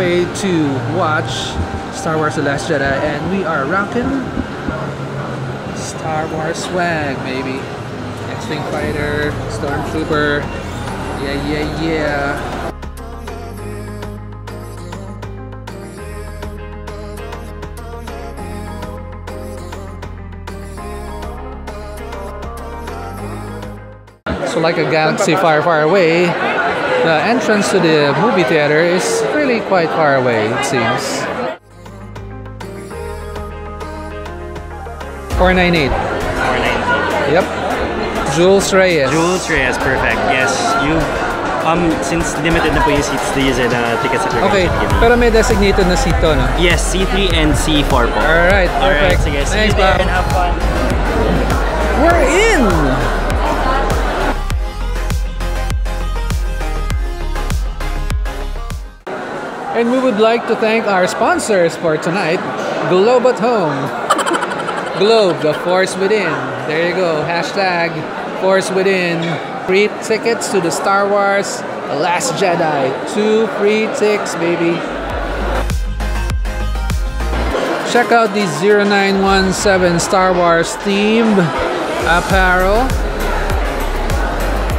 way to watch Star Wars The Last Jedi and we are rocking Star Wars swag maybe. X-Wing Fighter, Stormtrooper, yeah yeah yeah. So like a galaxy far, far away, the entrance to the movie theater is really quite far away, it seems. 498. 498. Yep. Jules Reyes. Jules Reyes, perfect. Yes, you um since limited na po yung seats, these are the tickets that we're Okay, going to give you. pero may designated na seat to, no? Yes, C3 and C4 po. Alright, Alright, perfect. See Thanks, you there and have fun. We're in! And we would like to thank our sponsors for tonight, Globe at Home. Globe, the force within. There you go. Hashtag force within. Free tickets to the Star Wars The Last Jedi. Two free ticks, baby. Check out the 0917 Star Wars themed apparel.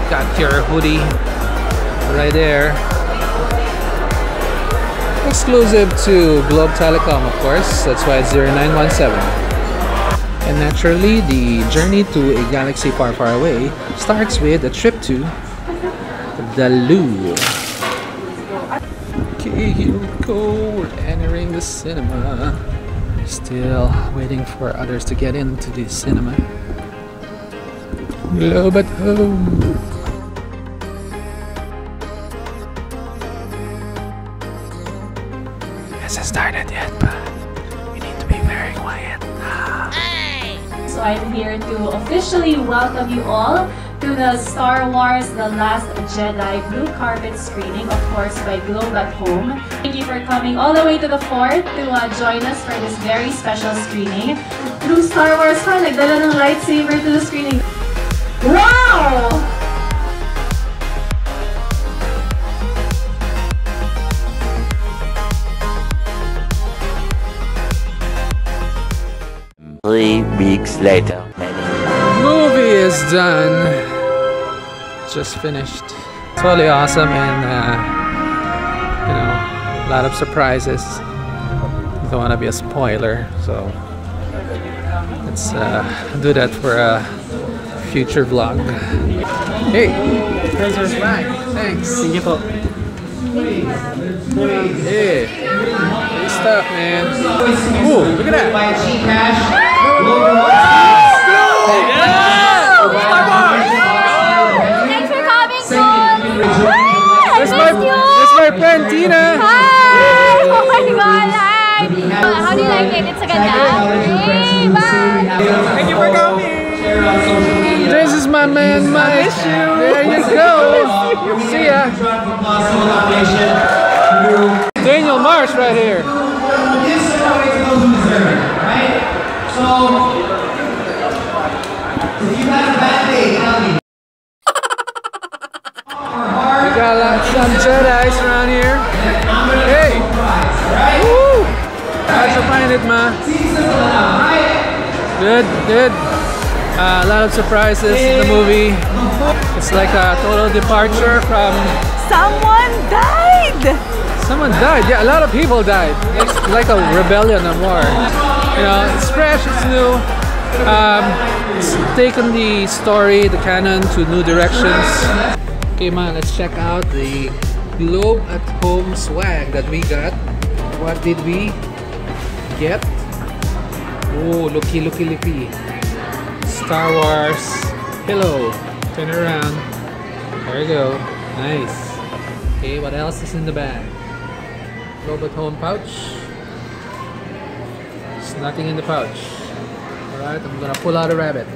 Got your hoodie right there. Exclusive to Globe Telecom, of course. That's why it's 0917. And naturally, the journey to a galaxy far, far away starts with a trip to the Louvre. Okay, here we go. We're entering the cinema. Still waiting for others to get into the cinema. Globe at home. Hasn't started yet, but we need to be very quiet. So I'm here to officially welcome you all to the Star Wars The Last Jedi blue carpet screening, of course, by Globe at Home. Thank you for coming all the way to the fort to uh, join us for this very special screening. Blue Star Wars fan, nagdala ng lightsaber to the screening. Wow! Three weeks later. Movie is done. Just finished. Totally awesome and uh, you know, a lot of surprises. Don't want to be a spoiler, so let's uh, do that for a future vlog. Hey, Thanks, sir. thanks. Thank you po. Hey, good stuff, man. Ooh, look at that. Thanks for coming, Paul! That's my, that's my friend Tina. Hi! Oh my god, hi! Uh, how do you like it? It's a ganda? Hey, bye! Thank you for coming. This is my man, Mike. There you go. See ya. Daniel Marsh right here. We got lots some Jedi's around here. Hey! Woo! How'd you find it, ma? Good, good. Uh, a lot of surprises in the movie. It's like a total departure from Someone died! someone died. Yeah, a lot of people died. It's like a rebellion, a war. You know, it's fresh, it's new. Um, it's taken the story, the canon to new directions. Okay, man, let's check out the Globe at Home swag that we got. What did we get? Oh, looky, looky, looky. Star Wars pillow. Turn around. There you go. Nice. Okay, what else is in the bag? Globe at Home pouch. There's nothing in the pouch. Alright, I'm gonna pull out a rabbit.